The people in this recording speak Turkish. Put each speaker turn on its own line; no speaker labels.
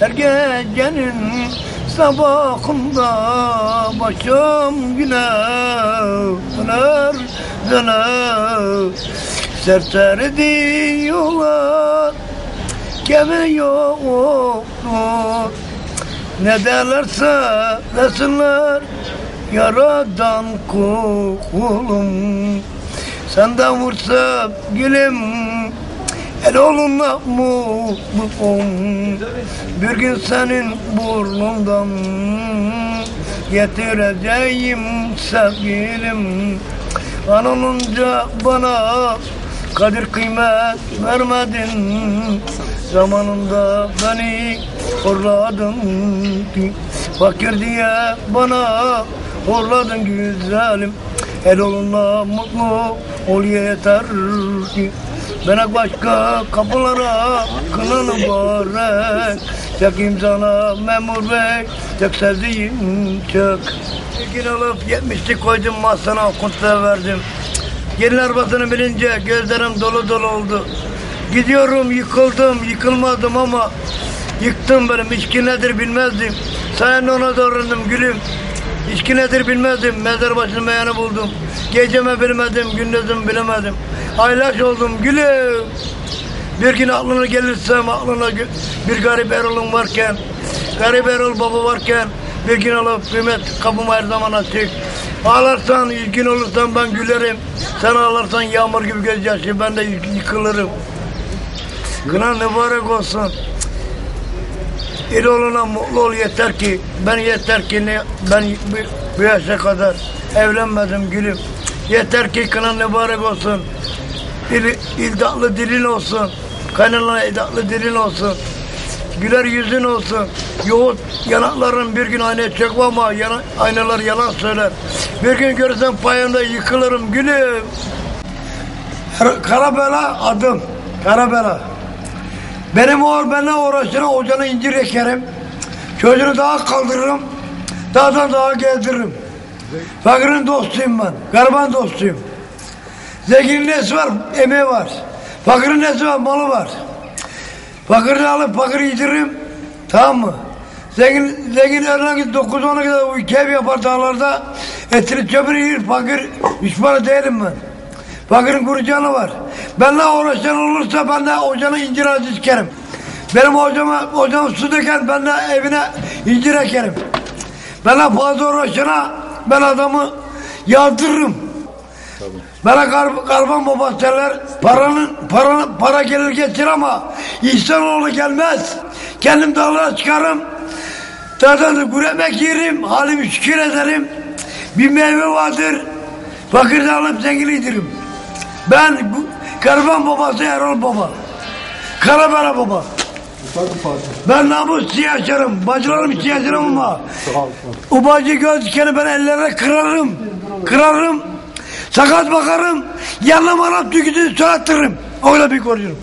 Her gecenin sabahında başım güne döner döner. Serseri diyorlar gemi yoktur Ne derlerse desinler yaradan kulum. Senden vursa gülüm El oğlunla mutluyum. Bir gün senin burnundan Getireceğim sevgilim. An olunca bana Kadir kıymet vermedin. Zamanında beni horladın Fakir diye bana horladın güzelim. El olunla mutlu ol yeter ki Bana başka kapılara kılanı mübarek Tek imzana memur bey Tek sevdiğim çok Bir gün alıp yetmişlik koydum masana kuntuya verdim Gelin arabasını bilince gözlerim dolu dolu oldu Gidiyorum yıkıldım yıkılmadım ama Yıktım benim içki nedir bilmezdim Sayende ona doğrundum gülüm İçki nedir bilmezdim. Mezar başını meyanı buldum. Geceme bilmedim, gündüzüm bilemedim. Aylaş oldum gülüm. Bir gün aklına gelirsem aklına bir garip Erol'un varken, garip Erol baba varken bir gün alıp kıymet kapıma her zaman açık. Ağlarsan, üzgün olursan ben gülerim. Sen ağlarsan yağmur gibi gözyaşı ben de yık- yıkılırım. Kınan mübarek olsun. İloluna mutlu ol yeter ki ben yeter ki ne, ben bu yaşa kadar evlenmedim gülüm. Yeter ki kınan mübarek olsun. İl, ildatlı dilin olsun. Kaynana ildatlı dilin olsun. Güler yüzün olsun. Yoğurt yanakların bir gün aynaya çökme ama yana, aynalar yalan söyler. Bir gün görsem payında yıkılırım gülüm. Kar- Karabela adım. Karabela. Benim oğul benimle uğraşına ocağına incir ekerim. Çocuğunu daha kaldırırım. Dağdan dağa gezdiririm. Fakirin dostuyum ben. Gariban dostuyum. Zenginin nesi var? Emeği var. Fakirin nesi var? Malı var. Fakiri alıp fakiri yediririm. Tamam mı? Zengin, zengin git 9-10'a kadar bir kev yapar dağlarda. Etini çöpünü yer. Fakir düşmanı değilim ben. Fakirin kurucanı var. Benimle uğraşan olursa ben de ocağına incir ağacı dikerim. Benim hocama, hocam su döker, ben de evine incir ekerim. Benimle fazla uğraşana ben adamı yağdırırım. Bana kar, karban baba derler. Paranın, paranın, para gelir geçir ama insanoğlu gelmez. Kendim dağlara çıkarım. Dağdan kuru ekmek yerim. Halimi şükür ederim. Bir meyve vardır. Fakir alıp zengin yedirim. Ben bu- karban babası Erol baba. Karabara baba. Ben namus yaşarım. Bacılarım yaşarım ama o bacı göz dikeni ben ellerine kırarım. Kırarım. Sakat bakarım. Yanına manap tükütünü söyletirim. Öyle bir koruyorum.